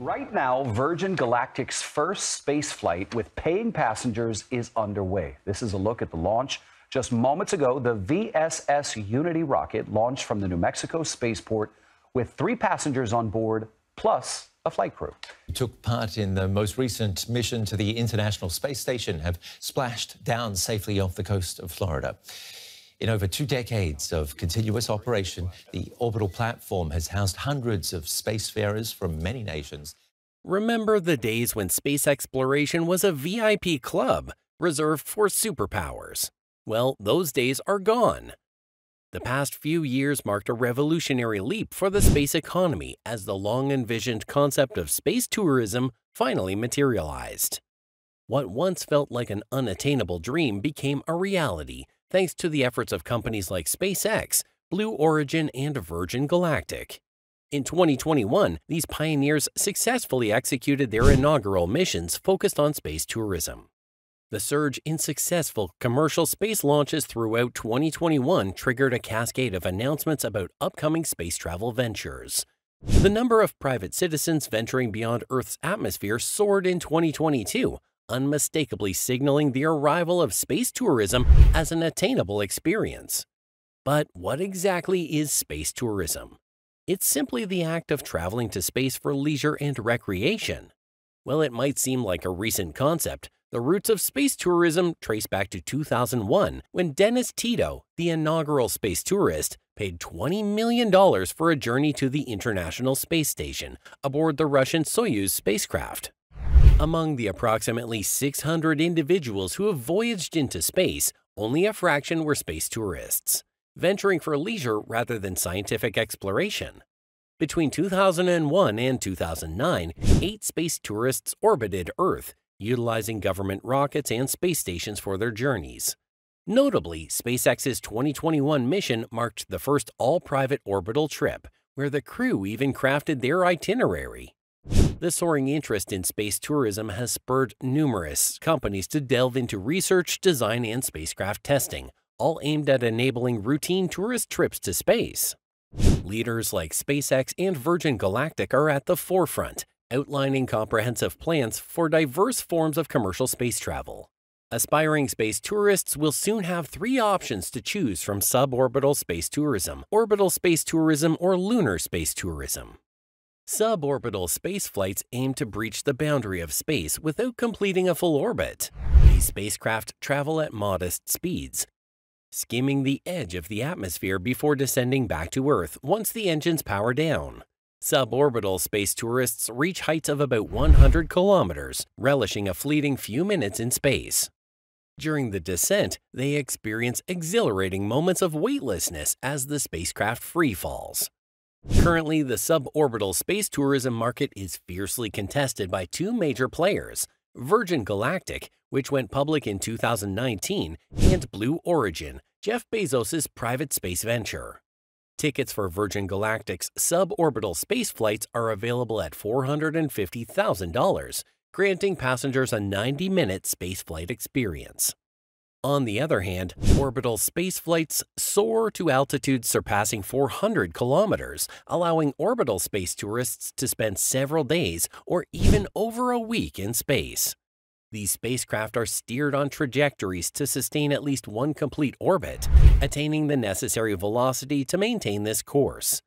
Right now, Virgin Galactic's first space flight with paying passengers is underway. This is a look at the launch. Just moments ago, the VSS Unity rocket launched from the New Mexico spaceport with three passengers on board, plus a flight crew. Took part in the most recent mission to the International Space Station, have splashed down safely off the coast of Florida. In over two decades of continuous operation, the orbital platform has housed hundreds of spacefarers from many nations. Remember the days when space exploration was a VIP club reserved for superpowers? Well, those days are gone. The past few years marked a revolutionary leap for the space economy as the long envisioned concept of space tourism finally materialized. What once felt like an unattainable dream became a reality thanks to the efforts of companies like SpaceX, Blue Origin, and Virgin Galactic. In 2021, these pioneers successfully executed their inaugural missions focused on space tourism. The surge in successful commercial space launches throughout 2021 triggered a cascade of announcements about upcoming space travel ventures. The number of private citizens venturing beyond Earth's atmosphere soared in 2022, unmistakably signaling the arrival of space tourism as an attainable experience. But what exactly is space tourism? It's simply the act of traveling to space for leisure and recreation. While it might seem like a recent concept, the roots of space tourism trace back to 2001 when Dennis Tito, the inaugural space tourist, paid $20 million for a journey to the International Space Station aboard the Russian Soyuz spacecraft. Among the approximately 600 individuals who have voyaged into space, only a fraction were space tourists, venturing for leisure rather than scientific exploration. Between 2001 and 2009, eight space tourists orbited Earth, utilizing government rockets and space stations for their journeys. Notably, SpaceX's 2021 mission marked the first all private orbital trip, where the crew even crafted their itinerary. The soaring interest in space tourism has spurred numerous companies to delve into research, design, and spacecraft testing, all aimed at enabling routine tourist trips to space. Leaders like SpaceX and Virgin Galactic are at the forefront, outlining comprehensive plans for diverse forms of commercial space travel. Aspiring space tourists will soon have three options to choose from suborbital space tourism, orbital space tourism, or lunar space tourism. Suborbital space flights aim to breach the boundary of space without completing a full orbit. These spacecraft travel at modest speeds, skimming the edge of the atmosphere before descending back to Earth once the engines power down. Suborbital space tourists reach heights of about 100 kilometers, relishing a fleeting few minutes in space. During the descent, they experience exhilarating moments of weightlessness as the spacecraft free falls. Currently, the suborbital space tourism market is fiercely contested by two major players Virgin Galactic, which went public in 2019, and Blue Origin, Jeff Bezos' private space venture. Tickets for Virgin Galactic's suborbital space flights are available at $450,000, granting passengers a 90 minute spaceflight experience. On the other hand, orbital space flights soar to altitudes surpassing 400 kilometers, allowing orbital space tourists to spend several days or even over a week in space. These spacecraft are steered on trajectories to sustain at least one complete orbit, attaining the necessary velocity to maintain this course.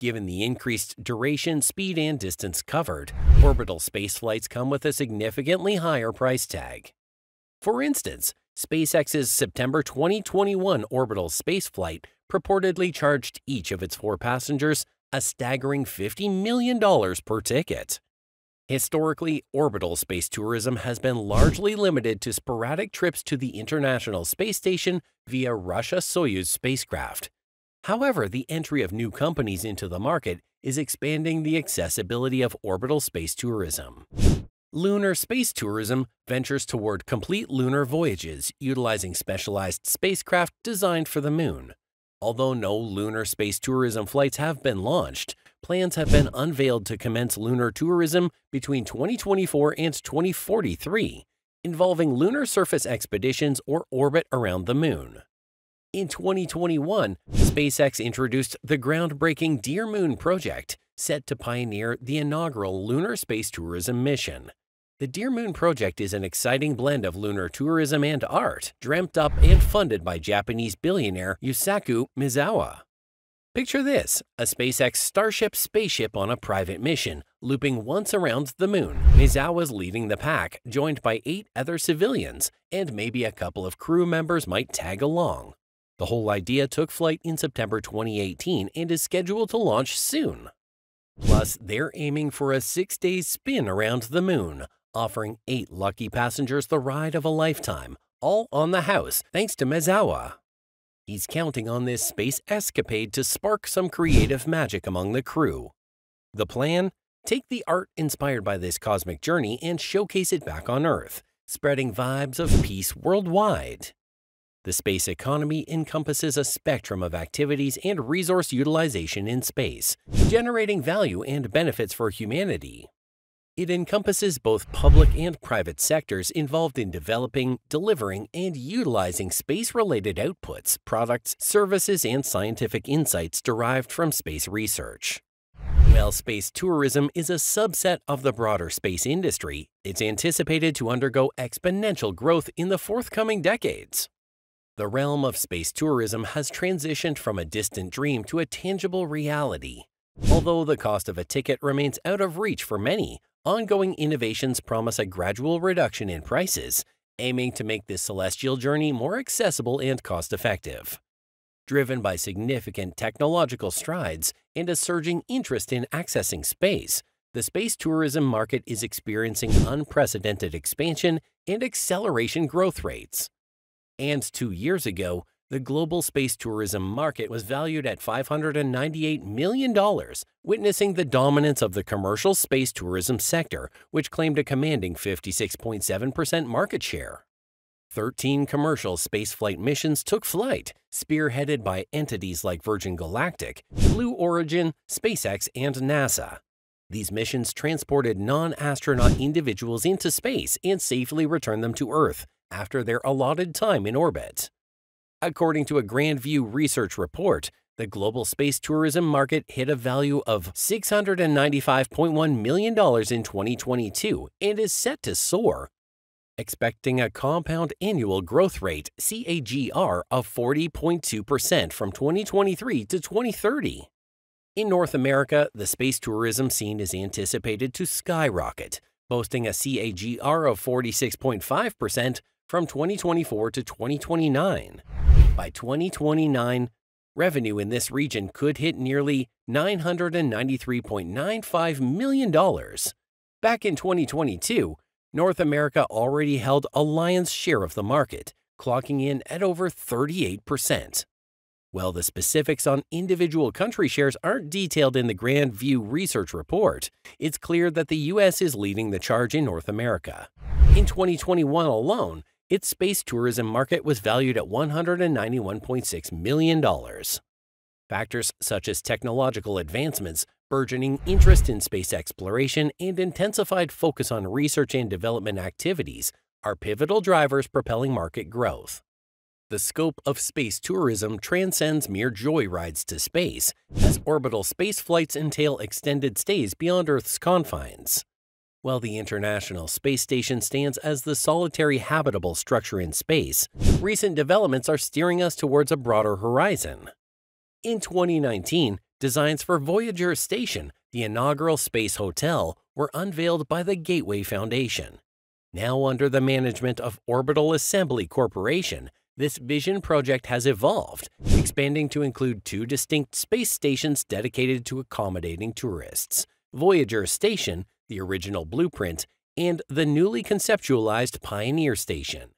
Given the increased duration, speed, and distance covered, orbital spaceflights come with a significantly higher price tag. For instance, SpaceX's September 2021 orbital spaceflight purportedly charged each of its four passengers a staggering $50 million per ticket. Historically, orbital space tourism has been largely limited to sporadic trips to the International Space Station via Russia Soyuz spacecraft. However, the entry of new companies into the market is expanding the accessibility of orbital space tourism. Lunar space tourism ventures toward complete lunar voyages utilizing specialized spacecraft designed for the moon. Although no lunar space tourism flights have been launched, plans have been unveiled to commence lunar tourism between 2024 and 2043, involving lunar surface expeditions or orbit around the moon. In 2021, SpaceX introduced the groundbreaking Dear Moon project, set to pioneer the inaugural lunar space tourism mission. The Dear Moon project is an exciting blend of lunar tourism and art, dreamt up and funded by Japanese billionaire Yusaku Maezawa. Picture this a SpaceX Starship spaceship on a private mission, looping once around the moon. Maezawa's leading the pack, joined by eight other civilians, and maybe a couple of crew members might tag along. The whole idea took flight in September 2018 and is scheduled to launch soon. Plus, they're aiming for a six day spin around the moon, offering eight lucky passengers the ride of a lifetime, all on the house, thanks to Maezawa. He's counting on this space escapade to spark some creative magic among the crew. The plan? Take the art inspired by this cosmic journey and showcase it back on Earth, spreading vibes of peace worldwide. The space economy encompasses a spectrum of activities and resource utilization in space, generating value and benefits for humanity. It encompasses both public and private sectors involved in developing, delivering, and utilizing space related outputs, products, services, and scientific insights derived from space research. While space tourism is a subset of the broader space industry, it's anticipated to undergo exponential growth in the forthcoming decades. The realm of space tourism has transitioned from a distant dream to a tangible reality. Although the cost of a ticket remains out of reach for many, ongoing innovations promise a gradual reduction in prices, aiming to make this celestial journey more accessible and cost effective. Driven by significant technological strides and a surging interest in accessing space, the space tourism market is experiencing unprecedented expansion and acceleration growth rates. And two years ago, the global space tourism market was valued at $598 million, witnessing the dominance of the commercial space tourism sector, which claimed a commanding 56.7% market share. 13 commercial spaceflight missions took flight, spearheaded by entities like Virgin Galactic, Blue Origin, SpaceX, and NASA. These missions transported non astronaut individuals into space and safely returned them to Earth after their allotted time in orbit. According to a Grand View research report, the global space tourism market hit a value of $695.1 million in 2022 and is set to soar, expecting a compound annual growth rate CAGR of 40.2% from 2023 to 2030. In North America, the space tourism scene is anticipated to skyrocket, boasting a CAGR of 46.5% from 2024 to 2029. By 2029, revenue in this region could hit nearly $993.95 million. Back in 2022, North America already held a lion's share of the market, clocking in at over 38%. While the specifics on individual country shares aren't detailed in the Grand View research report, it's clear that the U.S. is leading the charge in North America. In 2021 alone, its space tourism market was valued at $191.6 million. Factors such as technological advancements, burgeoning interest in space exploration, and intensified focus on research and development activities are pivotal drivers propelling market growth. The scope of space tourism transcends mere joyrides to space, as orbital space flights entail extended stays beyond Earth's confines. While the International Space Station stands as the solitary habitable structure in space, recent developments are steering us towards a broader horizon. In 2019, designs for Voyager Station, the inaugural space hotel, were unveiled by the Gateway Foundation. Now under the management of Orbital Assembly Corporation, this vision project has evolved, expanding to include two distinct space stations dedicated to accommodating tourists Voyager Station the original blueprint, and the newly conceptualized Pioneer Station.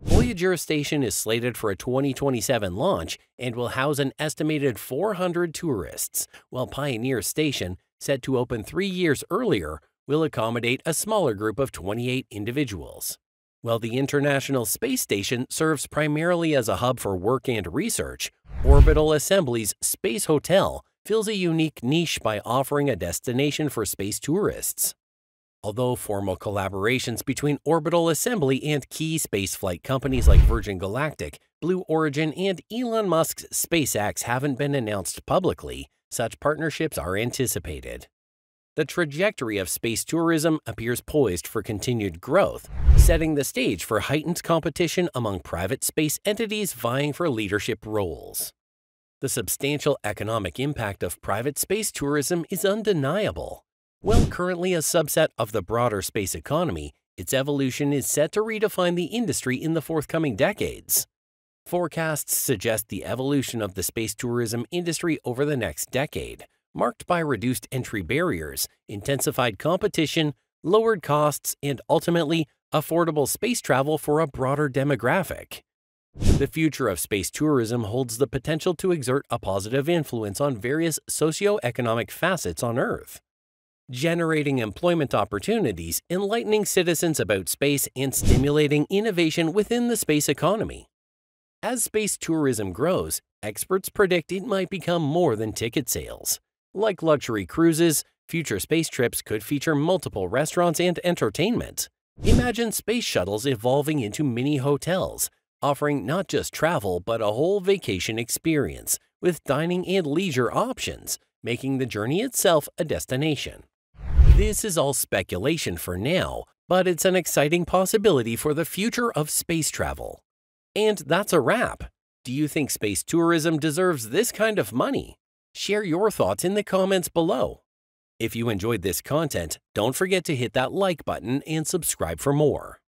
Voyager Station is slated for a 2027 launch and will house an estimated 400 tourists, while Pioneer Station, set to open three years earlier, will accommodate a smaller group of 28 individuals. While the International Space Station serves primarily as a hub for work and research, Orbital Assembly's Space Hotel fills a unique niche by offering a destination for space tourists. Although formal collaborations between Orbital Assembly and key spaceflight companies like Virgin Galactic, Blue Origin, and Elon Musk's SpaceX haven't been announced publicly, such partnerships are anticipated. The trajectory of space tourism appears poised for continued growth, setting the stage for heightened competition among private space entities vying for leadership roles. The substantial economic impact of private space tourism is undeniable. While currently a subset of the broader space economy, its evolution is set to redefine the industry in the forthcoming decades. Forecasts suggest the evolution of the space tourism industry over the next decade, marked by reduced entry barriers, intensified competition, lowered costs, and ultimately, affordable space travel for a broader demographic. The future of space tourism holds the potential to exert a positive influence on various socio-economic facets on Earth generating employment opportunities, enlightening citizens about space, and stimulating innovation within the space economy. As space tourism grows, experts predict it might become more than ticket sales. Like luxury cruises, future space trips could feature multiple restaurants and entertainment. Imagine space shuttles evolving into mini hotels, offering not just travel but a whole vacation experience, with dining and leisure options, making the journey itself a destination. This is all speculation for now, but it's an exciting possibility for the future of space travel. And that's a wrap. Do you think space tourism deserves this kind of money? Share your thoughts in the comments below. If you enjoyed this content, don't forget to hit that like button and subscribe for more.